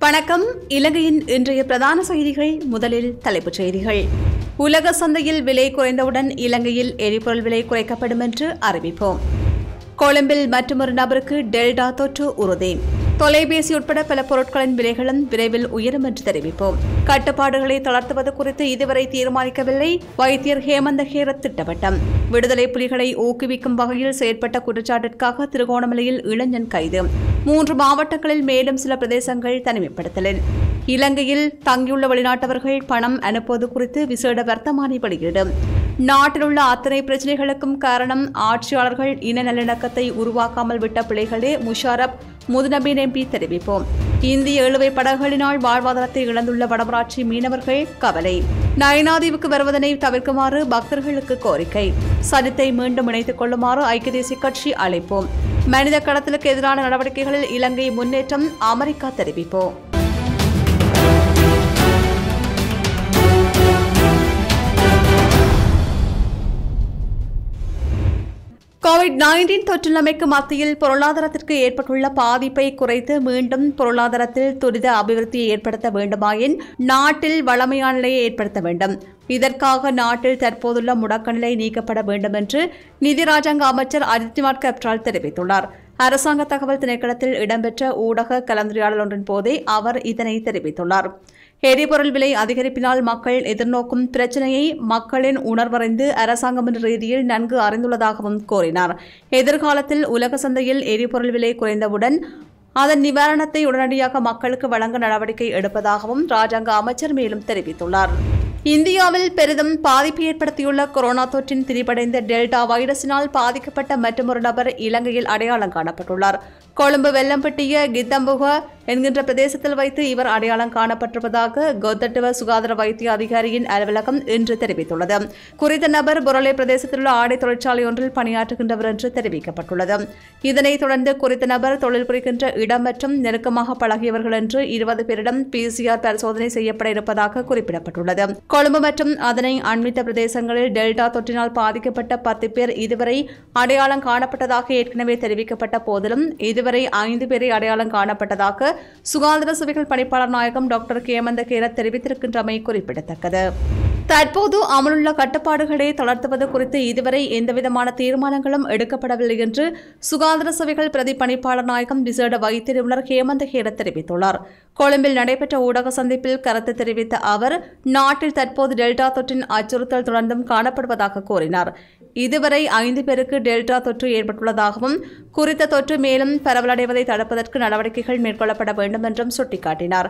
வணக்கம். இலங்கையின் இன்றைய பிரதான செய்திகள் முதலில் தலைப்புச் செய்திகள். உலக சந்தையில் விலை குறைந்தவுடன் இலங்கையில் எரிபொருள் விலை குறைக்கப்படும் என்று அறிவிப்போம். கொழும்பில் மற்றொரு நபருக்கு டெல்டா தொற்று உறுதி. தொலைபேசி உட்பட பல பொருட்களின் விலைகளும் விரைவில் உயரும் என்று தெரிவிப்போம். கட்டுப்பாடுகளை தளர்த்துவது குறித்து இதுவரை தீர்மானிக்கவில்லை. வைத்தியர் ஹேமந்த ஹேரத் திட்டவட்டம். விடுதலை புலிகளை ஊக்குவிக்கும் வகையில் செயற்பட்ட குற்றச்சாட்டிற்காக திருகோணமலையில் இளைஞன் கைது. மூன்று மாவட்டங்களில் மேலும் சில பிரதேசங்கள் தனிமைப்படுத்தலில். இலங்கையில் தங்கியுள்ள வெளிநாட்டவர்கள் பணம் அனுப்புவது குறித்து விசேட வர்த்தமானி வெளியீடு. நாட்டில் உள்ள அத்தனை பிரச்சனைகளுக்கும் காரணம் ஆட்சியாளர்கள் இன நல்லிணக்கத்தை உருவாக்காமல் விட்ட பிள்ளைகளே முஷாரப் முதுநபீன் எம்பி தெரிவிப்போம். இந்திய இழுவை படகுகளினால் வாழ்வாதாரத்தை இழந்துள்ள வடமராட்சி மீனவர்கள் கவலை. நயனாதீவுக்கு வருவதனை தவிர்க்குமாறு பக்தர்களுக்கு கோரிக்கை. சதித்தை மீண்டும் இணைத்துக் கொள்ளுமாறு ஐக்கிய தேசிய கட்சி அழைப்போம். மனித கடத்தலுக்கு எதிரான நடவடிக்கைகளில் இலங்கை முன்னேற்றம் அமெரிக்கா தெரிவிப்போம். கோவிட் நைன்டீன் தொற்றுநிலைமைக்கு மத்தியில் பொருளாதாரத்திற்கு ஏற்பட்டுள்ள பாதிப்பை குறைத்து மீண்டும் பொருளாதாரத்தில் துரித அபிவிருத்தியை ஏற்படுத்த வேண்டுமாயின் நாட்டில் வளமையான நிலையை ஏற்படுத்த வேண்டும். இதற்காக நாட்டில் தற்போதுள்ள முடக்க நிலை நீக்கப்பட வேண்டும் என்று நிதி ராஜாங்க அமைச்சர் ஆதித்யநாத் கப்ரால் தெரிவித்துள்ளார். அரசாங்க தகவல் திணைக்களத்தில் இடம்பெற்ற ஊடக கலந்துரையாடல் ஒன்றின் போதே அவர் இதனை தெரிவித்துள்ளார். எரிபொருள் விலை அதிகரிப்பினால் மக்கள் எதிர்நோக்கும் பிரச்சினையை மக்களின் உணர்வறிந்து அரசாங்கம் என்ற ரீதியில் நன்கு அறிந்துள்ளதாகவும் கூறினார். எதிர்காலத்தில் உலக சந்தையில் எரிபொருள் விலை குறைந்தவுடன் அதன் நிவாரணத்தை உடனடியாக மக்களுக்கு வழங்க நடவடிக்கை எடுப்பதாகவும் ராஜாங்க அமைச்சர் மேலும் தெரிவித்துள்ளார். இந்தியாவில் பெரிதும் பாதிப்பு ஏற்படுத்தியுள்ள கொரோனா தொற்றின் திரிபடைந்த டெல்டா வைரஸினால் பாதிக்கப்பட்ட மற்றொரு நபர் இலங்கையில் அடையாளம் காணப்பட்டுள்ளார். கொழும்பு வெள்ளம்பட்டிய கித்தம்புக என்கின்ற பிரதேசத்தில் வைத்து இவர் அடையாளம் காணப்பட்டிருப்பதாக கொத்தட்டுவ சுகாதார வைத்திய அதிகாரியின் அலுவலகம் இன்று தெரிவித்துள்ளது. குறித்த நபர் புரளை பிரதேசத்தில் உள்ள ஆடை தொழிற்சாலை ஒன்றில் பணியாற்றுகின்றவர் என்று தெரிவிக்கப்பட்டுள்ளது. இதனைத் தொடர்ந்து குறித்த நபர் தொழில் புரிகின்ற இடம் மற்றும் நெருக்கமாக பழகியவர்கள் என்று இருபது பேரிடம் பிசிஆர் பரிசோதனை செய்யப்பட இருப்பதாக குறிப்பிடப்பட்டுள்ளது. கொழும்பு மற்றும் அதனை அண்மித்த பிரதேசங்களில் டெல்டா தொற்றினால் பாதிக்கப்பட்ட பத்து பேர் இதுவரை அடையாளம் காணப்பட்டதாக ஏற்கனவே தெரிவிக்கப்பட்ட போதிலும் இதுவரை இதுவரை ஐந்து பேரை அடையாளம் காணப்பட்டதாக சுகாதார சேவைகள் பணிப்பாளர் நாயகம் டாக்டர் கேமந்த கேர தெரிவித்திருக்கின்றமை குறிப்பிடத்தக்கது. தற்போது அமலுள்ள கட்டுப்பாடுகளை தளர்த்துவது குறித்து இதுவரை எந்தவிதமான தீர்மானங்களும் எடுக்கப்படவில்லை என்று சுகாதார சபைகள் பிரதி பணிப்பாளர் நாயகம் விசேட வைத்திய நிபுணர் ஹேமந்த ஹேர தெரிவித்துள்ளார். கொழும்பில் நடைபெற்ற ஊடக சந்திப்பில் கருத்து தெரிவித்த அவர் நாட்டில் தற்போது டெல்டா தொற்றின் அச்சுறுத்தல் தொடர்ந்தும் காணப்படுவதாக கூறினார். இதுவரை ஐந்து பேருக்கு டெல்டா தொற்று ஏற்பட்டுள்ளதாகவும் குறித்த தொற்று மேலும் பரவலடைவதை தடுப்பதற்கு நடவடிக்கைகள் மேற்கொள்ளப்பட வேண்டும் என்றும் சுட்டிக்காட்டினார்.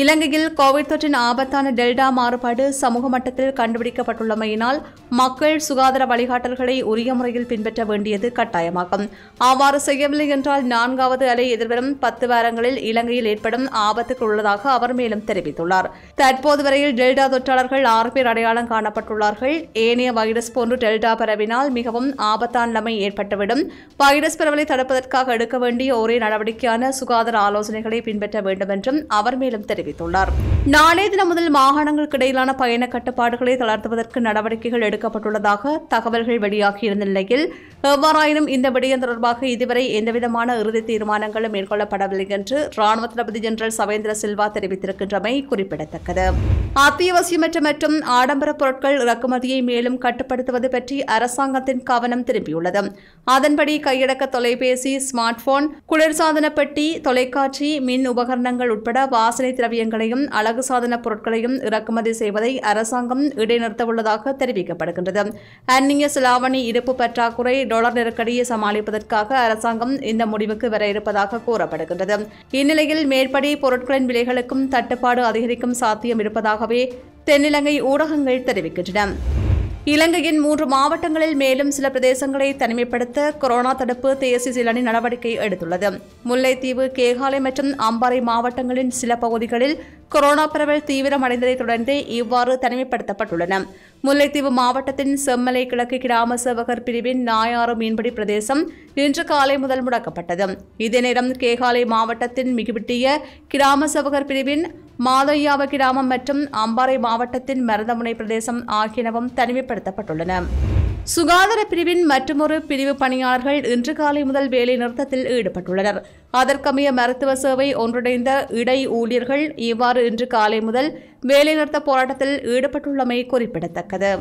இலங்கையில் கோவிட் தொற்றின் ஆபத்தான டெல்டா மாறுபாடு சமூக மட்டத்தில் கண்டுபிடிக்கப்பட்டுள்ளமையினால் மக்கள் சுகாதார வழிகாட்டல்களை உரிய முறையில் பின்பற்ற வேண்டியது கட்டாயமாகும். அவ்வாறு செய்யவில்லை என்றால் நான்காவது அலை எதிர்வரும் பத்து வாரங்களில் இலங்கையில் ஏற்படும் ஆபத்து உள்ளதாக அவர் மேலும் தெரிவித்துள்ளார். தற்போது வரையில் டெல்டா தொற்றாளர்கள் ஆறு பேர் அடையாளம் காணப்பட்டுள்ளார்கள். ஏனைய வைரஸ் போன்று டெல்டா பரவினால் மிகவும் ஆபத்தான நிலைமை ஏற்பட்டுவிடும். வைரஸ் பரவலை தடுப்பதற்காக எடுக்க வேண்டிய ஒரே நடவடிக்கையான சுகாதார ஆலோசனைகளை பின்பற்ற வேண்டும் என்றும் அவர் மேலும் தெரிவித்துள்ளார். நாளைய தினம் முதல் மாகாணங்களுக்கு இடையிலான பயண கட்டுப்பாடுகளை தளர்த்துவதற்கு நடவடிக்கைகள் எடுக்கப்பட்டுள்ளதாக தகவல்கள் வெளியாகியிருந்த நிலையில் எவ்வாறாயினும் இந்த விடயம் தொடர்பாக இதுவரை எந்தவிதமான இறுதி தீர்மானங்களும் மேற்கொள்ளப்படவில்லை என்று ராணுவ தளபதி ஜெனரல் சவேந்திர சில்வா தெரிவித்திருக்கின்றமை குறிப்பிடத்தக்கது. அத்தியாவசியமற்ற மற்றும் ஆடம்பர பொருட்கள் இறக்குமதியை மேலும் கட்டுப்படுத்துவது பற்றி அரசாங்கத்தின் கவனம் திரும்பியுள்ளது. அதன்படி கையடக்க தொலைபேசி ஸ்மார்ட் போன் குளிர்சாதன பெட்டி தொலைக்காட்சி மின் உபகரணங்கள் உட்பட வாசனை திரவியங்களையும் அழகு சாதன பொருட்களையும் இறக்குமதி செய்வதை அரசாங்கம் இடைநிறுத்தவுள்ளதாக தெரிவிக்கப்படுகின்றது. அந்நிய செலாவணி இருப்பு பற்றாக்குறை டாலர் நெருக்கடியை சமாளிப்பதற்காக அரசாங்கம் இந்த முடிவுக்கு வர இருப்பதாக கூறப்படுகின்றது. இந்நிலையில் மேற்படி பொருட்களின் விலைகளுக்கும் தட்டுப்பாடு அதிகரிக்கும் சாத்தியம் இருப்பதாகவே தென்னிலங்கை ஊடகங்கள் தெரிவிக்கின்றன. இலங்கையின் மூன்று மாவட்டங்களில் மேலும் சில பிரதேசங்களை தனிமைப்படுத்த கொரோனா தடுப்பு தேசிய சிலனி நடவடிக்கை எடுத்துள்ளது. முல்லைத்தீவு கேகாலை மற்றும் அம்பாறை மாவட்டங்களின் சில பகுதிகளில் கொரோனா பரவல் தீவிரமடைந்ததை தொடர்ந்து இவ்வாறு தனிமைப்படுத்தப்பட்டுள்ளன. முல்லைத்தீவு மாவட்டத்தின் செம்மலை கிழக்கு கிராம சேவகர் பிரிவின் நாயாறு மீன்பிடி பிரதேசம் இன்று காலை முதல் முடக்கப்பட்டது. இதே நேரம் கேகாலை மாவட்டத்தின் மிகுவிட்டிய கிராம சேவகர் பிரிவின் மாதையாவ கிராமம் மற்றும் அம்பாறை மாவட்டத்தின் மருதமுனை பிரதேசம் ஆகியனவும் தனிமைப்படுத்தப்பட்டுள்ளன. சுகாதார பிரிவின் மற்றொரு பிரிவு பணியாளர்கள் இன்று காலை முதல் வேலை நிறுத்தத்தில் ஈடுபட்டுள்ளனர். அதற்கமைய மருத்துவ சேவை ஒன்றிணைந்த இடை ஊழியர்கள் இவ்வாறு இன்று காலை முதல் வேலைநிறுத்த போராட்டத்தில் ஈடுபட்டுள்ளமை குறிப்பிடத்தக்கது.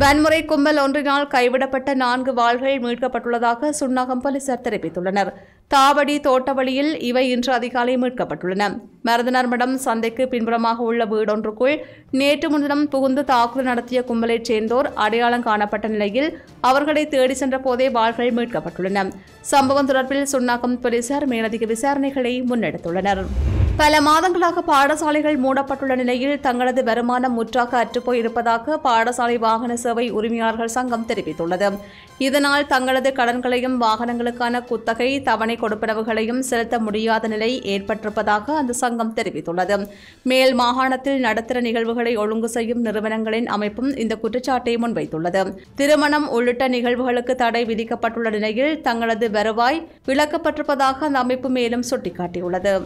வன்முறை கும்பல் ஒன்றினால் கைவிடப்பட்ட நான்கு வாள்கள் மீட்கப்பட்டுள்ளதாக சுன்னாகம் போலீசார் தெரிவித்துள்ளனர். தாவடி தோட்டவழியில் இவை இன்று அதிகாலை மீட்கப்பட்டுள்ளன. மருதனர்மடம் சந்தைக்கு பின்புறமாக உள்ள வீடொன்றுக்குள் நேற்று முன்தினம் புகுந்து தாக்குதல் நடத்திய கும்பலைச் சேர்ந்தோர் அடையாளம் காணப்பட்ட நிலையில் அவர்களை தேடி சென்ற போதே வாள்கள் மீட்கப்பட்டுள்ளன. சம்பவம் தொடர்பில் சுன்னாகம் போலீசார் மேலதிக விசாரணைகளை முன்னெடுத்துள்ளனர். பல மாதங்களாக பாடசாலைகள் மூடப்பட்டுள்ள நிலையில் தங்களது வருமானம் முற்றாக அற்றுப்போய் இருப்பதாக பாடசாலை வாகன சேவை உரிமையாளர்கள் சங்கம் தெரிவித்துள்ளது. இதனால் தங்களது கடன்களையும் வாகனங்களுக்கான குத்தகை தவணை கொடுப்பனவுகளையும் செலுத்த முடியாத நிலை ஏற்பட்டிருப்பதாக அந்த சங்கம் தெரிவித்துள்ளது. மேல் மாகாணத்தில் நடத்துகிற நிகழ்வுகளை ஒழுங்கு செய்யும் நிறுவனங்களின் அமைப்பும் இந்த குற்றச்சாட்டை முன்வைத்துள்ளது. திருமணம் உள்ளிட்ட நிகழ்வுகளுக்கு தடை விதிக்கப்பட்டுள்ள நிலையில் தங்களது வருவாய் விளக்கப்பட்டிருப்பதாக அந்த அமைப்பு மேலும் சுட்டிக்காட்டியுள்ளது.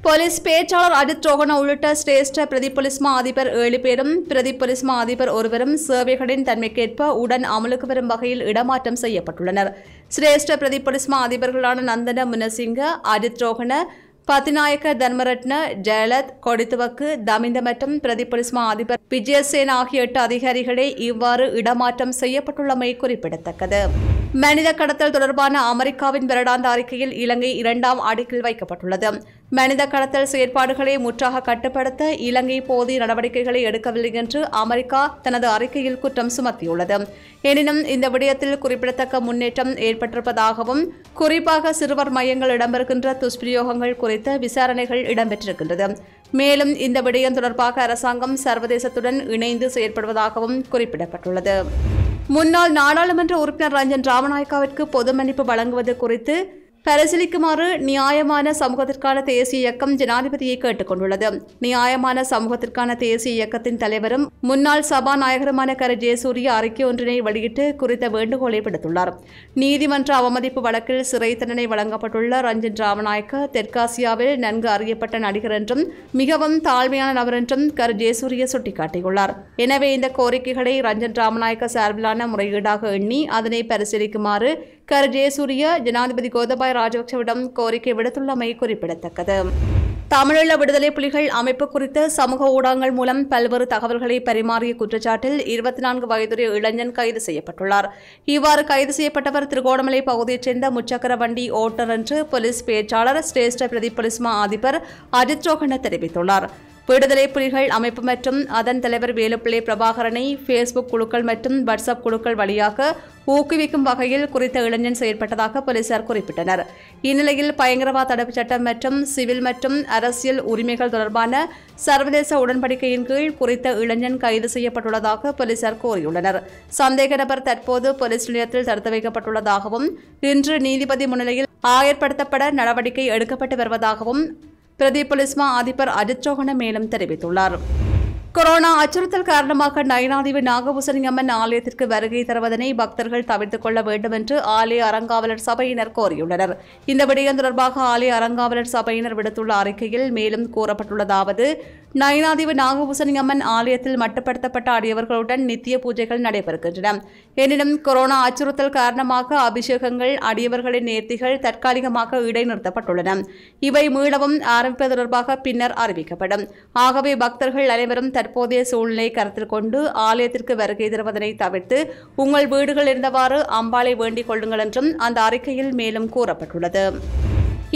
போலீஸ் பேச்சாளர் அஜித் ரோகன உள்ளிட்ட சிரேஷ்ட பிரதி போலீஸ் மா அதிபர் ஏழு பேரும் பிரதி போலீஸ் மா அதிபர் ஒருவரும் சேவைகளின் தன்மைக்கேற்ப உடன் அமலுக்கு வரும் வகையில் இடமாற்றம் செய்யப்பட்டுள்ளனர் சிரேஷ்ட பிரதி போலீஸ் மா அதிபர்களான நந்தன முனசிங்க அஜித் ரோகன பத்திநாயக்க தர்மரட்ன ஜெயலத் கொடித்துவக்கு தமிந்த மற்றும் பிரதி போலீஸ் மா அதிபர் விஜயசேன் ஆகிய எட்டு அதிகாரிகளே இவ்வாறு இடமாற்றம் செய்யப்பட்டுள்ளமை குறிப்பிடத்தக்கது மனித கடத்தல் தொடர்பான அமெரிக்காவின் வருடாந்த அறிக்கையில் இலங்கை இரண்டாம் அடுக்கில் வைக்கப்பட்டுள்ளது மனித கடத்தல் செயற்பாடுகளை முற்றாக கட்டுப்படுத்த இலங்கை போதிய நடவடிக்கைகளை எடுக்கவில்லை என்று அமெரிக்கா தனது அறிக்கையில் குற்றம் சுமத்தியுள்ளது. எனினும் இந்த விடயத்தில் குறிப்பிடத்தக்க முன்னேற்றம் ஏற்பட்டிருப்பதாகவும் குறிப்பாக சிறுவர் மையங்கள் இடம்பெறுகின்ற துஷ்பிரயோகங்கள் குறித்த விசாரணைகள் இடம்பெற்றிருக்கின்றது. மேலும் இந்த விடயம் தொடர்பாக அரசாங்கம் சர்வதேசத்துடன் இணைந்து செயற்படுவதாகவும் குறிப்பிடப்பட்டுள்ளது. முன்னாள் நாடாளுமன்ற உறுப்பினர் ரஞ்சன் ராமநாயக்காவிற்கு பொது மன்னிப்பு வழங்குவது குறித்து பரிசீலிக்குமாறு நியாயமான சமூகத்திற்கான தேசிய இயக்கம் ஜனாதிபதியை கேட்டுக் கொண்டுள்ளது நியாயமான சமூகத்திற்கான தேசிய இயக்கத்தின் தலைவரும் முன்னாள் சபாநாயகருமான கரு ஜெயசூரிய அறிக்கை ஒன்றினை வெளியிட்டு குறித்த வேண்டுகோளை விடுத்துள்ளார். நீதிமன்ற அவமதிப்பு வழக்கில் சிறை தண்டனை வழங்கப்பட்டுள்ள ரஞ்சன் ராமநாயக்க தெற்காசியாவில் நன்கு அறியப்பட்ட நடிகர் என்றும் மிகவும் தாழ்மையான நபர் என்றும் கரு ஜெயசூரிய சுட்டிக்காட்டியுள்ளார். எனவே இந்த கோரிக்கைகளை ரஞ்சன் ராமநாயக்க சார்பிலான முறையீடாக எண்ணி அதனை பரிசீலிக்குமாறு கரு ஜெயசூரிய ஜனாதிபதி கோதபாய் ராஜபக்சவிடம் கோரிக்கை விடுத்துள்ளமை குறிப்பிடத்தக்கது. தமிழீழ விடுதலை புலிகள் அமைப்பு குறித்த சமூக ஊடகங்கள் மூலம் பல்வேறு தகவல்களை பரிமாறிய குற்றச்சாட்டில் இருபத்தி நான்கு வயதுடைய இளைஞன் கைது செய்யப்பட்டுள்ளார். இவ்வாறு கைது செய்யப்பட்டவர் திருகோணமலை பகுதியைச் சேர்ந்த முச்சக்கர வண்டி ஓட்டுநர் என்று போலீஸ் பேச்சாளர் சிரேஷ்ட பிரதி போலீஸ் மா அதிபர் அஜித் ரோகன தெரிவித்துள்ளார். விடுதலை புலிகள் அமைப்பு மற்றும் அதன் தலைவர் வேலுப்பிள்ளை பிரபாகரனை ஃபேஸ்புக் குழுக்கள் மற்றும் வாட்ஸ்அப் குழுக்கள் வழியாக ஊக்குவிக்கும் வகையில் குறித்த இளைஞன் செயற்பட்டதாக போலீசார் குறிப்பிட்டனர். இந்நிலையில் பயங்கரவாத தடுப்புச் சட்டம் மற்றும் சிவில் மற்றும் அரசியல் உரிமைகள் தொடர்பான சர்வதேச உடன்படிக்கையின் கீழ் குறித்த இளைஞன் கைது செய்யப்பட்டுள்ளதாக போலீசார் கூறியுள்ளனர். சந்தேக நபர் தற்போது போலீஸ் நிலையத்தில் தடுத்து வைக்கப்பட்டுள்ளதாகவும் இன்று நீதிபதி முன்னிலையில் ஆயர்படுத்தப்பட நடவடிக்கை எடுக்கப்பட்டு வருவதாகவும் பிரதி பொலிஸ்மா மா அதிபர் அஜித் சோகன மேலும் தெரிவித்துள்ளார். கொரோனா அச்சுறுத்தல் காரணமாக நயனாதேவி நாகபூசணி அம்மன் ஆலயத்திற்கு வருகை தருவதனை பக்தர்கள் தவிர்த்துக் கொள்ள வேண்டும் என்று ஆலய அறங்காவலர் சபையினர் கோரியுள்ளனர். இந்த விடயம் தொடர்பாக ஆலய அறங்காவலர் சபையினர் விடுத்துள்ள அறிக்கையில் மேலும் கூறப்பட்டுள்ளதாவது நயனாதீவு நாகபூசணி அம்மன் ஆலயத்தில் மட்டுப்படுத்தப்பட்ட அடியவர்களுடன் நித்திய பூஜைகள் நடைபெறுகின்றன. எனினும் கொரோனா அச்சுறுத்தல் காரணமாக அபிஷேகங்கள் அடியவர்களின் நேர்த்திகள் தற்காலிகமாக இடைநிறுத்தப்பட்டுள்ளன. இவை மீளவும் ஆரம்பிப்பது தொடர்பாக பின்னர் அறிவிக்கப்படும். ஆகவே பக்தர்கள் அனைவரும் தற்போதைய சூழ்நிலையை கருத்தில் கொண்டு ஆலயத்திற்கு வருகை தருவதனை தவிர்த்து உங்கள் வீடுகள் இருந்தவாறு அம்பாளை வேண்டிக் கொள்ளுங்கள் என்றும் அந்த அறிக்கையில் மேலும் கூறப்பட்டுள்ளது.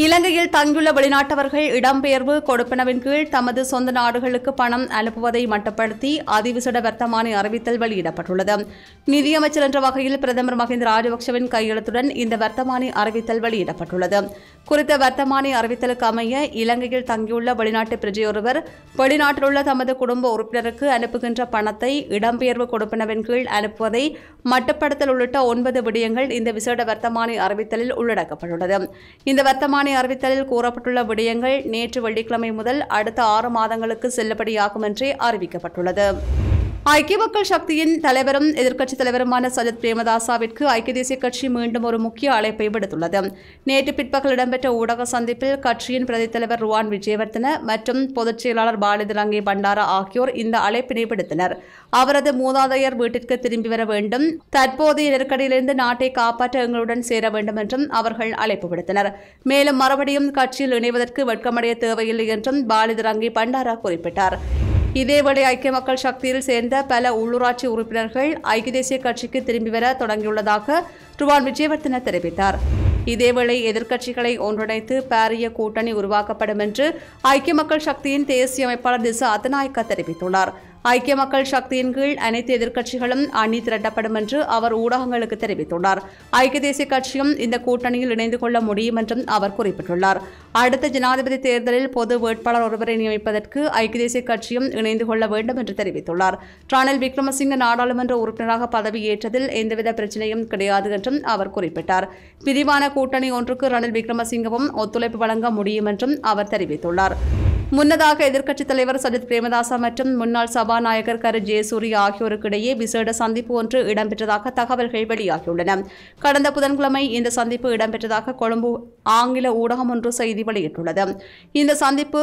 இலங்கையில் தங்கியுள்ள வெளிநாட்டவர்கள் இடம்பெயர்வு கொடுப்பனவின் கீழ் தமது சொந்த நாடுகளுக்கு பணம் அனுப்புவதை மட்டுப்படுத்தி அதிவிசட வர்த்தமானி அறிவித்தல் வெளியிடப்பட்டுள்ளது. நிதியமைச்சர் என்ற வகையில் பிரதமர் மஹிந்த ராஜபக்சவின் கையெழுத்துடன் இந்த வர்த்தமானி அறிவித்தல் வெளியிடப்பட்டுள்ளது. குறித்த வர்த்தமானி அறிவித்தலுக்கு அமைய இலங்கையில் தங்கியுள்ள வெளிநாட்டு பிரஜையொருவர் வெளிநாட்டில் உள்ள தமது குடும்ப உறுப்பினருக்கு அனுப்புகின்ற பணத்தை இடம்பெயர்வு கொடுப்பனவின் கீழ் அனுப்புவதை மட்டுப்படுத்தல் உள்ளிட்ட ஒன்பது விடயங்கள் இந்த விசேட வர்த்தமானி அறிவித்தலில் உள்ளடக்கப்பட்டுள்ளது. இந்த வர்த்தமான அறிவித்தலில் கூறப்பட்டுள்ள விடயங்கள் நேற்று வெள்ளிக்கிழமை முதல் அடுத்த ஆறு மாதங்களுக்கு செல்லுபடியாகும் என்றே அறிவிக்கப்பட்டுள்ளது. ஐக்கிய மக்கள் சக்தியின் தலைவரும் எதிர்க்கட்சித் தலைவருமான சஜத் பிரேமதாசாவிற்கு ஐக்கிய தேசிய கட்சி மீண்டும் ஒரு முக்கிய அழைப்பை விடுத்துள்ளது. நேற்று பிற்பகல் இடம்பெற்ற ஊடக சந்திப்பில் கட்சியின் பிரதித் தலைவர் ருவான் விஜயவர்தன மற்றும் பொதுச் செயலாளர் பாலிதிலங்கை பண்டாரா ஆகியோர் இந்த அழைப்பினை விடுத்தனர். அவரது மூதாதையர் வீட்டிற்கு திரும்பி வர வேண்டும். தற்போதைய நெருக்கடியிலிருந்து நாட்டை காப்பாற்ற எங்களுடன் சேர வேண்டும் என்றும் அவர்கள் அழைப்பு விடுத்தனர். மேலும் மறுபடியும் கட்சியில் இணைவதற்கு வெட்கமடைய தேவையில்லை என்றும் பாலிதரங்கே பண்டாரா குறிப்பிட்டார். இதேவேளை ஐக்கிய மக்கள் சக்தியில் சேர்ந்த பல உள்ளூராட்சி உறுப்பினர்கள் ஐக்கிய தேசிய கட்சிக்கு திரும்பி வர தொடங்கியுள்ளதாக ருவான் விஜயவர்தன தெரிவித்தார். இதேவேளை எதிர்க்கட்சிகளை ஒன்றிணைத்து பாரிய கூட்டணி உருவாக்கப்படும் என்று ஐக்கிய மக்கள் சக்தியின் தேசிய அமைப்பாளர் திசா அத்தநாயக்க தெரிவித்துள்ளார். ஐக்கிய மக்கள் சக்தியின் கீழ் அனைத்து எதிர்க்கட்சிகளும் அணி திரட்டப்படும் என்று அவர் ஊடகங்களுக்கு தெரிவித்துள்ளார். ஐக்கிய தேசிய கட்சியும் இந்த கூட்டணியில் இணைந்து கொள்ள முடியும் என்றும் அவர் குறிப்பிட்டுள்ளார். அடுத்த ஜனாதிபதி தேர்தலில் பொது வேட்பாளர் ஒருவரை நியமிப்பதற்கு ஐக்கிய தேசிய கட்சியும் இணைந்து கொள்ள வேண்டும் என்று தெரிவித்துள்ளார். ரணில் விக்ரமசிங்க நாடாளுமன்ற உறுப்பினராக பதவியேற்றதில் எந்தவித பிரச்சனையும் கிடையாது என்றும் அவர் குறிப்பிட்டார். விரிவான கூட்டணி ஒன்றுக்கு ரணில் விக்ரமசிங்கவும் ஒத்துழைப்பு வழங்க முடியும் என்றும் அவர் தெரிவித்துள்ளார். முன்னதாக எதிர்க்கட்சித் தலைவர் சஜித் பிரேமதாசா மற்றும் முன்னாள் சபா சபாநாயகர் கரு ஜெயசூரிய ஆகியோருக்கிடையே விசேட சந்திப்பு ஒன்று இடம்பெற்றதாக தகவல்கள் வெளியாகியுள்ளன. கடந்த புதன்கிழமை இந்த சந்திப்பு இடம்பெற்றதாக கொழும்பு ஆங்கில ஊடகம் ஒன்று செய்தி வெளியிட்டுள்ளது. இந்த சந்திப்பு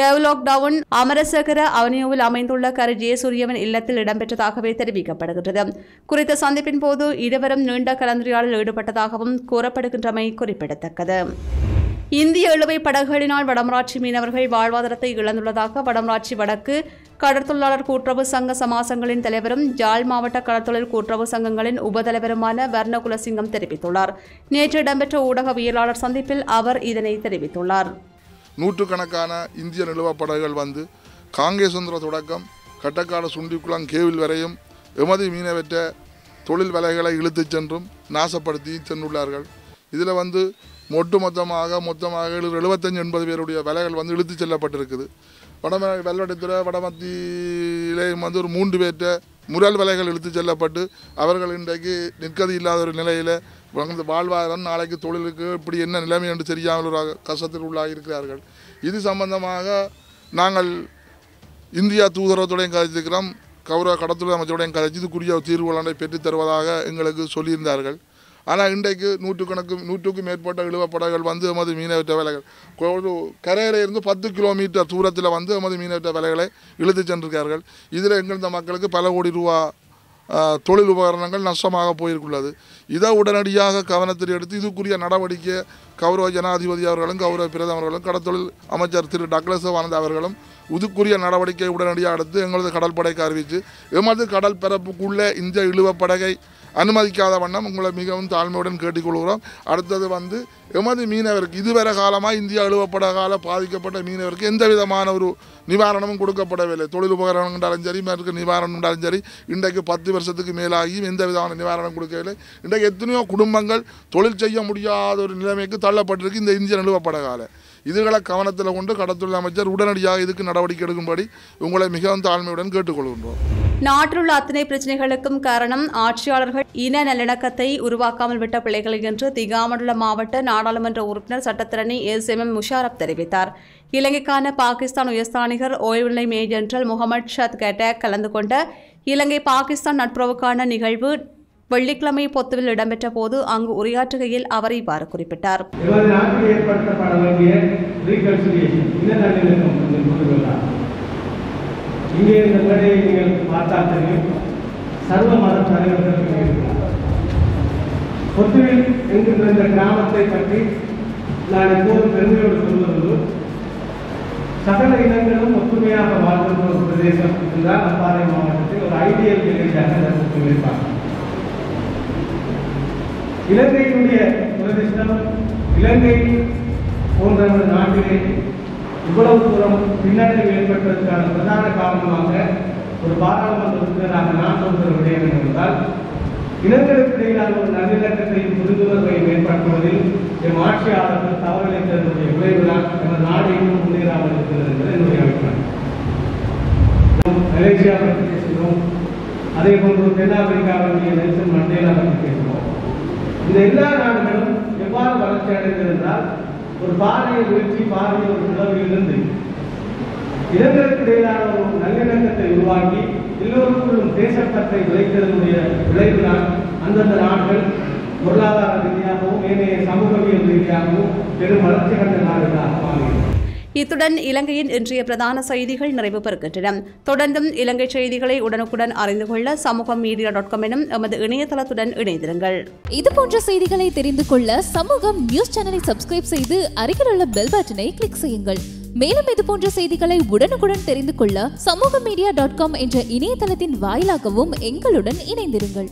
ஹேவ்லாக் டவுன் அமரசகர அவனியூவில் அமைந்துள்ள கரு ஜெயசூரியவன் இல்லத்தில் இடம்பெற்றதாகவே தெரிவிக்கப்படுகின்றது. குறித்த சந்திப்பின் போது இருவரும் நீண்ட கலந்துரையாடல் ஈடுபட்டதாகவும் கூறப்படுகின்றமை குறிப்பிடத்தக்கது. இந்திய இழுவை படகுகளினால் வடமராட்சி மீனவர்கள் வாழ்வாதாரத்தை இழந்துள்ளதாக வடமராட்சி வடக்கு கடற்தொழிலாளர் கூட்டுறவு சங்க சமாசங்களின் தலைவரும் ஜாழ் மாவட்ட கடற்தொழில் கூட்டுறவு சங்கங்களின் உபதலைவருமான வர்ணகுலசிங்கம் தெரிவித்துள்ளார். நேற்று இடம்பெற்ற ஊடகவியலாளர் சந்திப்பில் அவர் இதனை தெரிவித்துள்ளார். நூற்றுக்கணக்கான இந்திய நிலவப்படகுகள் வந்து காங்கேசுந்தர தொடக்கம் கட்டக்காடு சுண்டிக்குளம் கேவில் வரையும் எமது மீனவற்ற தொழில் வலைகளை இழுத்துச் சென்றும் நாசப்படுத்தி சென்றுள்ளார்கள். இதில் வந்து ஒட்டுமொத்தமாக மொத்தமாக எழு எழுபத்தஞ்சு எண்பது பேருடைய விலைகள் வந்து இழுத்துச் செல்லப்பட்டிருக்குது. வடம வெள்ளவட்டத்துறை வடமத்தியிலேயும் வந்து ஒரு மூன்று பேர்ட்ட முரல் விலைகள் இழுத்துச் செல்லப்பட்டு அவர்கள் இன்றைக்கு நிற்கதி இல்லாத ஒரு நிலையில் வந்து வாழ்வாதாரம் நாளைக்கு தொழிலுக்கு இப்படி என்ன நிலைமை என்று தெரியாமல் ஒரு கஷ்டத்தில் உள்ளாக இருக்கிறார்கள் இது சம்பந்தமாக நாங்கள் இந்தியா தூதரகத்துடையும் கதைத்திருக்கிறோம் கௌரவ கடத்துறை அமைச்சருடையும் கதைச்சு இதுக்குரிய தீர்வுகளை பெற்றுத் தருவதாக எங்களுக்கு சொல்லியிருந்தார்கள். ஆனால் இன்றைக்கு நூற்றுக்கணக்கு நூற்றுக்கும் மேற்பட்ட இழுவப்படகுகள் வந்து எமது மீனவற்ற வேலைகள். ஒரு இருந்து பத்து கிலோமீட்டர் தூரத்தில் வந்து எமது மீனவற்ற வேலைகளை இழுத்து சென்றிருக்கார்கள் இதில் எங்கிருந்த மக்களுக்கு பல கோடி ரூபா தொழில் உபகரணங்கள் நஷ்டமாக போயிருக்குள்ளது. இதை உடனடியாக கவனத்தில் எடுத்து இதுக்குரிய நடவடிக்கை கௌரவ ஜனாதிபதி அவர்களும் கௌரவ பிரதமர்களும் கடத்தொழில் அமைச்சர் திரு டக்ளஸ் ஆனந்த் அவர்களும் இதுக்குரிய நடவடிக்கை உடனடியாக எடுத்து எங்களது கடற்படைக்கு அறிவித்து எமது கடல் பரப்புக்குள்ளே இந்த இழுவப்படகை அனுமதிக்காத வண்ணம் உங்களை மிகவும் தாழ்மையுடன் கேட்டுக்கொள்கிறோம். அடுத்தது வந்து எமது மீனவருக்கு இதுவரை காலமாக இந்தியா எழுவப்பட கால பாதிக்கப்பட்ட மீனவருக்கு எந்த விதமான ஒரு நிவாரணமும் கொடுக்கப்படவில்லை. தொழில் உபகரணம் என்றாலும் சரி மேற்கு நிவாரணம் என்றாலும் சரி இன்றைக்கு பத்து வருஷத்துக்கு மேலாகியும் எந்த விதமான நிவாரணம் கொடுக்கவில்லை. இன்றைக்கு எத்தனையோ குடும்பங்கள் தொழில் செய்ய முடியாத ஒரு நிலைமைக்கு தள்ளப்பட்டிருக்கு இந்த இந்திய நிலுவப்பட கால. இதுகளை கவனத்தில் கொண்டு கடத்துறை அமைச்சர் உடனடியாக இதுக்கு நடவடிக்கை எடுக்கும்படி உங்களை மிகவும் தாழ்மையுடன் கேட்டுக்கொள்கின்றோம். நாட்டிலுள்ள அத்தனை பிரச்சனைகளுக்கும் காரணம் ஆட்சியாளர்கள் இன நல்லிணக்கத்தை உருவாக்காமல் விட்ட பிள்ளைகள் என்று திகாமண்டல மாவட்ட நாடாளுமன்ற உறுப்பினர் சட்டத்திரணி எஸ் எம் எம் முஷாரப் தெரிவித்தார். இலங்கைக்கான பாகிஸ்தான் உயர்ஸ்தானிகர் ஓய்வுநிலை மேஜர் ஜெனரல் முகமது ஷத் கட்டாக் கலந்து கொண்ட இலங்கை பாகிஸ்தான் நட்புறவுக்கான நிகழ்வு வெள்ளிக்கிழமை பொத்துவில் இடம்பெற்ற போது அங்கு உரையாற்றுகையில் அவர் இவ்வாறு குறிப்பிட்டார். இங்கே இந்த மேடையை நீங்கள் பார்த்தால் தெரியும். சர்வ மத தலைவர்கள் இங்கே பொத்துவில் என்கின்ற இந்த கிராமத்தை பற்றி நான் எப்போதும் பெருமையோடு சொல்வதுண்டு. சகல இனங்களும் ஒற்றுமையாக வாழ்கின்ற ஒரு பிரதேசம் என்றால் அம்பாறை மாவட்டத்தில் ஒரு ஐடியல் வில்லேஜாக இருப்பாங்க இலங்கையினுடைய துரதிருஷ்டம் இலங்கை போன்ற ஒரு நாட்டிலே இவ்வளவு தூரம் பின்னடைவு ஏற்பட்டதற்கான பிரதான காரணமாக ஒரு பாராளுமன்ற உறுப்பினராக நான் சொல்கிற விடயம் என்னவென்றால் இனங்களுக்கு இடையிலான ஒரு நல்லிணக்கத்தையும் புரிந்துணர்வையும் ஏற்படுத்துவதில் எம் ஆட்சியாளர்கள் தவறிழைத்ததனுடைய விளைவுதான் எமது நாடு இன்னும் முன்னேறாமல் இருக்கிறது என்பது என்னுடைய அபிப்பிராயம். நாம் மலேசியா பற்றி பேசுகிறோம். அதே போன்று தென்னாப்பிரிக்காவுடைய நெல்சன் ஒரு பாறையை வீழ்ச்சி பாறையை ஒரு நிலவிலிருந்து இனங்களுக்கு இடையிலான ஒரு நல்லிணக்கத்தை உருவாக்கி எல்லோருக்குள்ளும் தேசப்பற்றை விளைத்ததனுடைய விளைவுதான் அந்தந்த நாட்கள் பொருளாதார ரீதியாகவும் ஏனைய சமூகவியல் ரீதியாகவும் பெரும் வளர்ச்சி கண்ட நாடுகளாக மாறியது. இத்துடன் இலங்கையின் இன்றைய பிரதான செய்திகள் நிறைவு பெறுகின்றன. தொடர்ந்தும் இலங்கை செய்திகளை உடனுக்குடன் அறிந்து கொள்ள சமூகம் மீடியா டாட் காம் எனும் எமது இணையதளத்துடன் இணைந்திருங்கள். இது போன்ற செய்திகளை தெரிந்து கொள்ள சமூகம் நியூஸ் சேனலை சப்ஸ்கிரைப் செய்து அருகில் உள்ள பெல் பட்டனை கிளிக் செய்யுங்கள். மேலும் இது போன்ற செய்திகளை உடனுக்குடன் தெரிந்து கொள்ள சமூக மீடியா டாட் காம் என்ற இணையதளத்தின் வாயிலாகவும் எங்களுடன் இணைந்திருங்கள்.